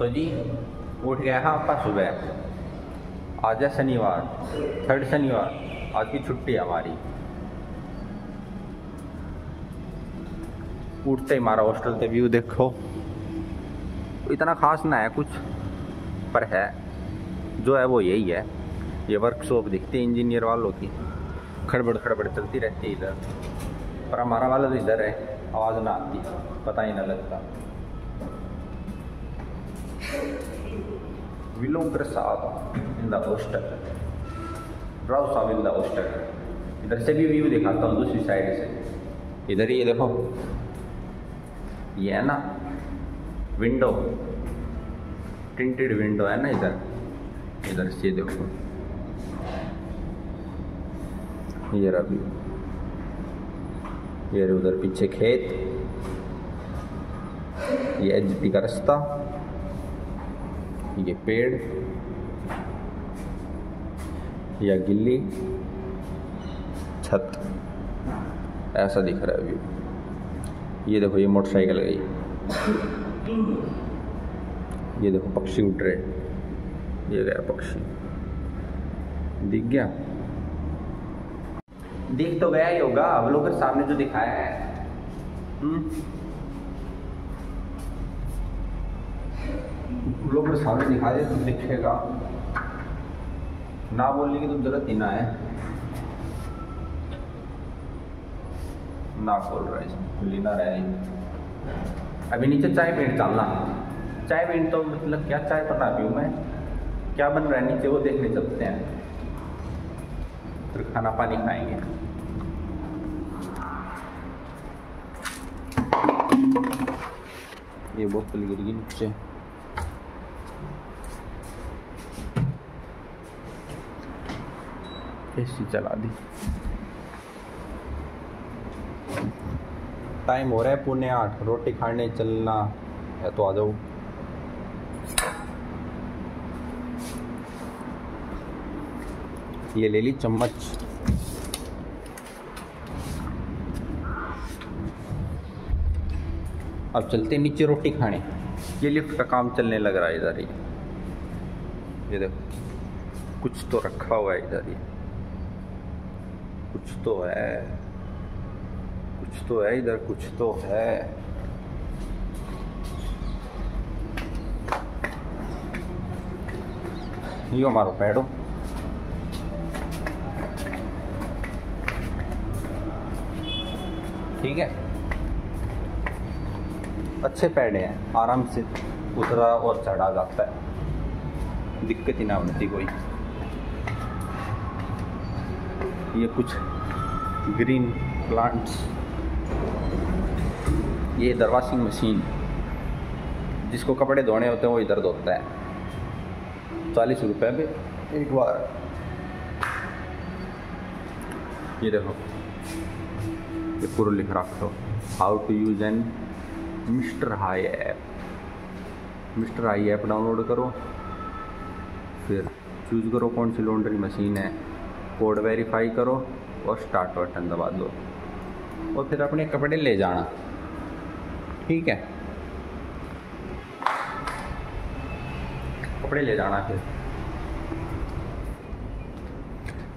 तो जी, उठ गया हाँ आपका सुबह। आज है शनिवार, थर्ड शनिवार, आज की छुट्टी है हमारी। उठते ही हमारा हॉस्टल से व्यू देखो। इतना खास ना है कुछ, पर है। जो है वो यही है। ये वर्कशॉप दिखती है इंजीनियर वालों की। खड़बड़ खड़बड़ चलती रहती है इधर। पर हमारा वाला तो इधर है, आवाज़ ना आती, पता ही ना लगता। Willow Prasad in the hostel Rao sahab in the hostel इधर से भी व्यू दिखाता हूँ दूसरी साइड से इधर ये देखो ये है ना विंडो टिंटेड विंडो है ना इधर इधर से देखो ये रहा व्यू ये उधर पीछे खेत ये एच का रास्ता ये पेड़ या गिल्ली, छत, ऐसा दिख रहा है व्यू। ये देखो, ये मोटरसाइकिल गई। ये देखो, पक्षी उड़ रहे ये गया पक्षी। दिख गया? दिख तो गया ही होगा अवलोकन सामने जो दिखाया है। हम्म। लोग सामने दिखा दे तुम दिखेगा। ना बोलने की तो ज़रूरत ही ना है। ना खोल रहा है इसमें लेना रहे। अभी नीचे चाय पेंट डालना। चाय पेंट तो मतलब क्या चाय बना पीऊँ मैं? क्या बन रहा है नीचे? वो देखने चलते हैं। फिर खाना पानी खाएँगे। ये बोतल गिर गई नीचे। एसी चला दी। टाइम हो रहा है पुणे आठ, रोटी खाने चलना है तो आ जाओ। ये ले ली चम्मच। अब चलते नीचे रोटी खाने। ये लिफ्ट का काम चलने लग रहा है इधर ही। ये देखो, कुछ तो रखा हुआ है इधर ही। कुछ तो है। कुछ तो है, इधर कुछ तो है। यो हमारो पैडो। ठीक है? अच्छे पैड हैं, आराम से उतरा और चढ़ा जाता है। दिक्कत ही ना होती कोई। ये कुछ ग्रीन प्लांट्स। ये इधर वॉशिंग मशीन, जिसको कपड़े धोने होते हैं, वो इधर धोता है। चालीस रुपये में एक बार। ये देखो, ये पूरा लिख रखो। How to use an Mr High app Mr High app download करो। फिर चूज़ करो कौन सी लॉन्ड्री मशीन है। कोड वेरीफाई करो और स्टार्ट बटन दबा दो और फिर अपने कपड़े ले जाना। ठीक है? कपड़े ले जाना फिर।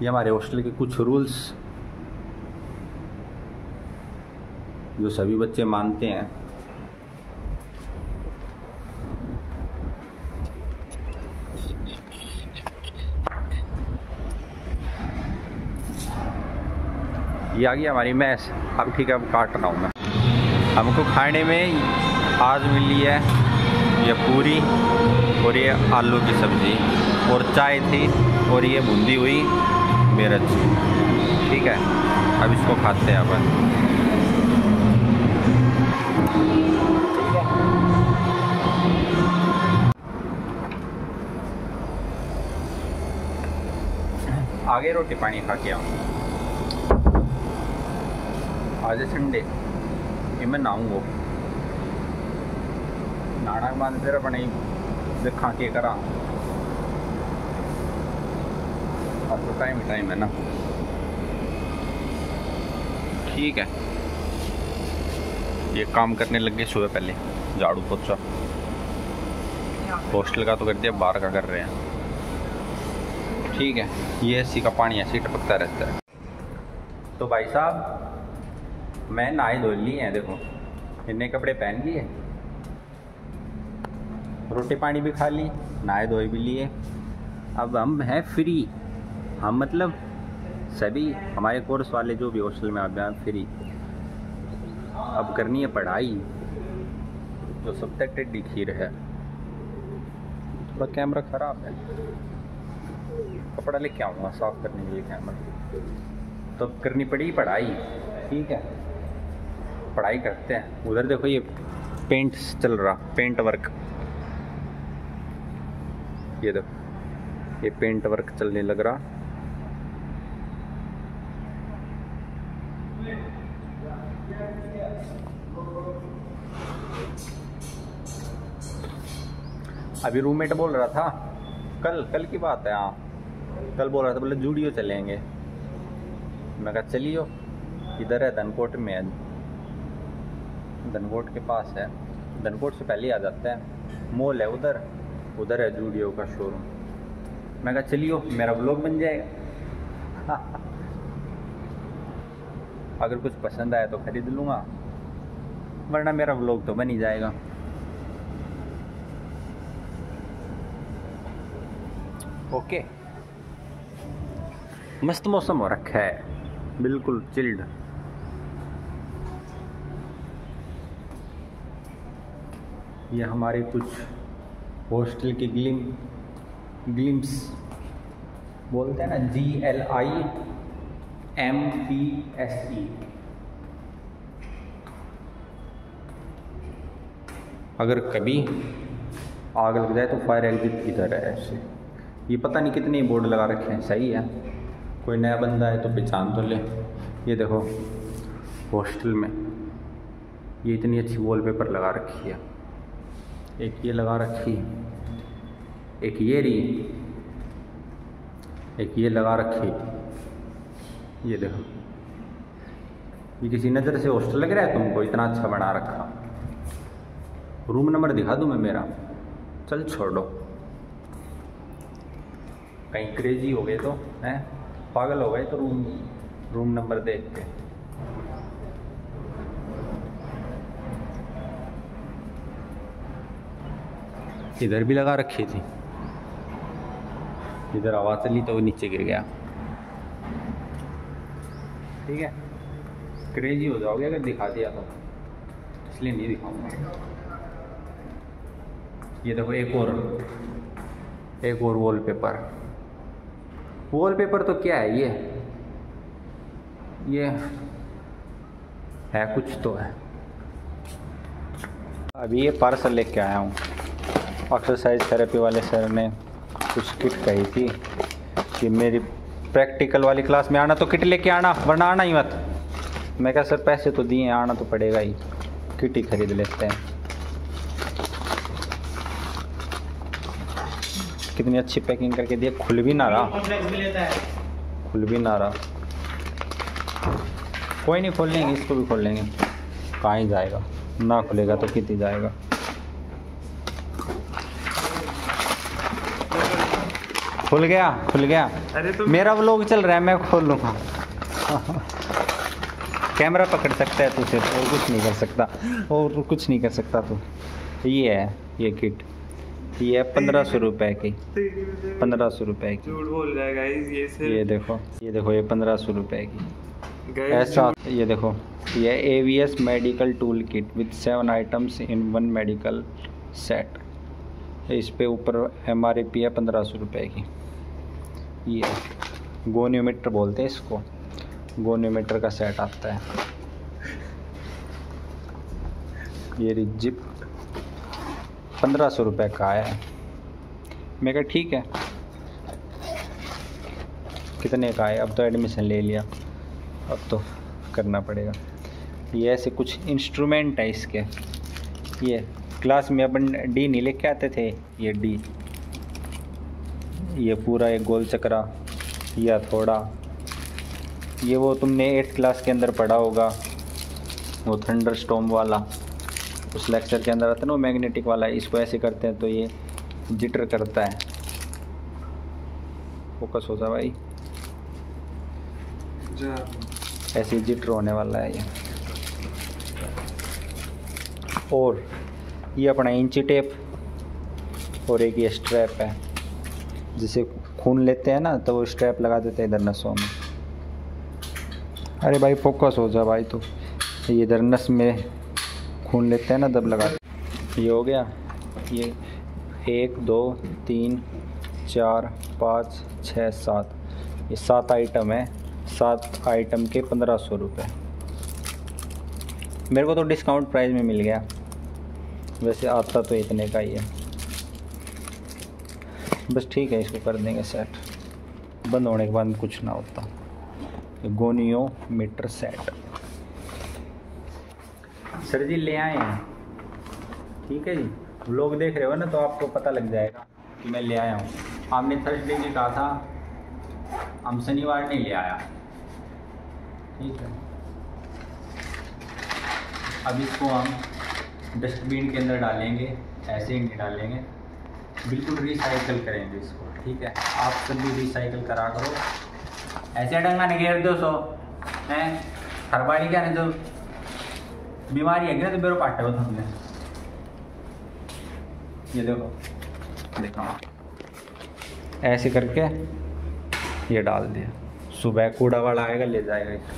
ये हमारे हॉस्टल के कुछ रूल्स, जो सभी बच्चे मानते हैं। ये आ गई हमारी मैस। अब ठीक है, अब काट रहा हूँ मैं। हमको खाने में आज मिली है ये पूरी और ये आलू की सब्ज़ी और चाय थी और ये बूंदी हुई मिर्च। ठीक है, अब इसको खाते हैं अपन। आगे रोटी पानी खा के आऊँ। आज है संडे, ये मैं नहाऊँगा। नाना के बाद फिर अपने देखा के करा। तो टाइम टाइम है ना। ठीक है। ये काम करने लग गए सुबह पहले, झाड़ू पोछा। हॉस्टल का तो कर दिया, बाहर का कर रहे हैं। ठीक है, ये एसी का पानी ऐसे टपकता रहता है। तो भाई साहब मैं नहाए धो लिए हैं, देखो। इतने कपड़े पहन लिए। रोटी पानी भी खा ली नहाए धोए भी लिए। अब हम हैं फ्री। हम मतलब सभी, हमारे कोर्स वाले जो भी हॉस्टल में आप जाए फ्री। अब करनी है पढ़ाई, जो सब तक टेडी खीर है। थोड़ा कैमरा ख़राब है। कपड़ा लेके आऊँगा, साफ़ करने के लिए कैमरा तो अब करनी पड़ी पढ़ाई, ठीक है? पढ़ाई करते हैं। उधर देखो ये पेंट चल रहा पेंट वर्क ये देखो, ये पेंट वर्क चलने लग रहा। अभी रूममेट बोल रहा था, कल कल की बात है हाँ। कल बोल रहा था, बोले जूडियो चलेंगे। मैं कहा, चलियो, इधर है धनकोट में है। धनकोट के पास है। धनकोट से पहले आ जाता है। मॉल है उधर। उधर है जूडियो का शोरूम मैं कहा, चलियो, मेरा ब्लॉग बन जाएगा अगर कुछ पसंद आया तो खरीद लूँगा, वरना मेरा ब्लॉग तो बन ही जाएगा। ओके मस्त मौसम हो रखा है। बिल्कुल चिल्ड ये हमारे कुछ हॉस्टल के ग्लिम ग्लिम्स बोलते हैं ना G L I M P S E अगर कभी आग लग जाए तो फायर एग्जिट इधर है ऐसे? ये पता नहीं कितने बोर्ड लगा रखे हैं, सही है? कोई नया बंदा है तो पहचान तो ले। ये देखो हॉस्टल में ये इतनी अच्छी वॉलपेपर लगा रखी है। एक ये लगा रखी, एक ये री, एक ये लगा रखी। ये देखो। ये किसी नज़र से हॉस्टल लग रहा है? तुमको इतना अच्छा बना रखा। रूम नंबर दिखा दूँ मैं मेरा? चल छोड़ो कहीं क्रेजी हो गए तो हैं? पागल हो गए तो रूम रूम नंबर देख के। इधर भी लगा रखी थी। इधर आवाज़ चली तो वो नीचे गिर गया। ठीक है? क्रेजी हो जाओगे अगर दिखा दिया तो। इसलिए नहीं दिखाऊँगा। ये देखो, एक और एक और वॉलपेपर वॉलपेपर तो क्या है ये? ये है, कुछ तो है। अभी ये पार्सल लेके आया हूँ। एक्सरसाइज थेरेपी वाले सर ने कुछ किट कही थी कि मेरी प्रैक्टिकल वाली क्लास में आना तो किट लेके आना वरना आना ही मत। मैं क्या सर पैसे तो दिए आना तो पड़ेगा ही। किट ही खरीद लेते हैं। कितनी अच्छी पैकिंग करके दिए खुल भी ना रहा। खुल भी ना रहा। कोई नहीं खोल लेंगे इसको भी खोल लेंगे। कहाँ ही जाएगा? ना खुलेगा तो कितनी जाएगा? खुल गया खुल गया। अरे तो मेरा व्लॉग चल रहा है मैं खोल लूँगा। कैमरा पकड़ सकता है तू सिर्फ़ और कुछ नहीं कर सकता। और कुछ नहीं कर सकता तू। ये है ये किट ये है पंद्रह सौ रुपए की। पंद्रह सौ रुपए की। झूठ बोल रहा है ये से ये देखो ये देखो ये पंद्रह सौ रुपए की। ऐसा ये देखो ये A V S medical tool kit with seven items in one medical set इस पे ऊपर एम आर पी है पंद्रह सौ रुपये की। ये गोनियोमीटर बोलते हैं इसको। गोनियोमीटर का सेट आता है। ये रिजिप पंद्रह सौ रुपये का आया है। मैं कहा, ठीक है। कितने का है अब तो एडमिशन ले लिया। अब तो करना पड़ेगा। ये ऐसे कुछ इंस्ट्रूमेंट है इसके। ये क्लास में अपन डी नहीं लेके आते थे, ये डी ये पूरा एक गोल चक्रा, या थोड़ा। ये वो तुमने एट्थ क्लास के अंदर पढ़ा होगा, वो थंडर स्टोम वाला। उस लेक्चर के अंदर आता है ना, वो मैग्नेटिक वाला, इसको ऐसे करते हैं तो ये जिटर करता है। फोकस होता भाई। ऐसे जिटर होने वाला है ये। और ये अपना इंची टेप और एक ये स्ट्रैप है। जिसे खून लेते हैं ना तो वो स्ट्रैप लगा देते हैं इधर नसों में। अरे भाई फोकस हो जा भाई तो। ये इधर नस में खून लेते हैं ना तब लगा ये हो गया। ये एक, दो, तीन, चार, पाँच छः सात। ये सात आइटम है। सात आइटम के पंद्रह सौ रुपये मेरे को तो डिस्काउंट प्राइस में मिल गया। वैसे आता तो इतने का ही है। बस ठीक है, इसको कर देंगे सेट बंद होने के बाद कुछ ना होता. Goniometer set sir ji, ले आए हैं. ठीक है जी. लोग देख रहे हो ना तो आपको पता लग जाएगा कि मैं ले आया हूँ. आपने थर्सडे की कहा था, हम शनिवार नहीं ले आया. ठीक है. अब इसको हम डस्टबिन के अंदर डालेंगे, ऐसे ही नहीं डालेंगे. बिल्कुल रिसाइकल करेंगे इसको, ठीक है? आप सब भी रिसाइकल करा करो। ऐसे डंगा नहीं घेर दो सो, हैं? हर क्या नहीं तो बीमारी है क्या तो मेरे पाटे हो तुमने? ये देखो देखो ऐसे करके ये डाल दिया। सुबह कूड़ा वाला आएगा, ले जाएगा इसको।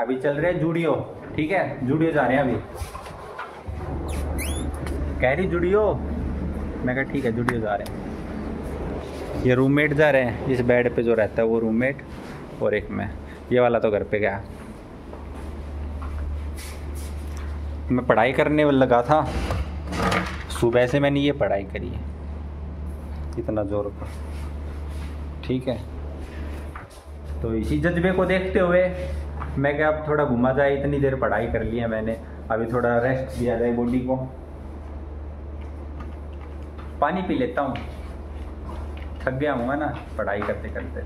अभी चल रहे जूडियो, ठीक है? जूडियो जा रहे हैं अभी। कह रही जुड़ियो मैं कहा, ठीक है, जुड़ियो जा रहे हैं। ये रूममेट जा रहे हैं, इस बेड पे जो रहता है वो रूममेट और एक मैं। ये वाला तो घर पे गया। मैं पढ़ाई करने लगा था। सुबह से मैंने ये पढ़ाई करी है। इतना ज़ोर पर ठीक है। तो इसी जज्बे को देखते हुए मैं क्या, अब थोड़ा घुमा जाए, इतनी देर पढ़ाई कर लिया मैंने। अभी थोड़ा रेस्ट दिया जाए बॉडी को। पानी पी लेता हूँ। थक गया हूँ ना? पढ़ाई करते करते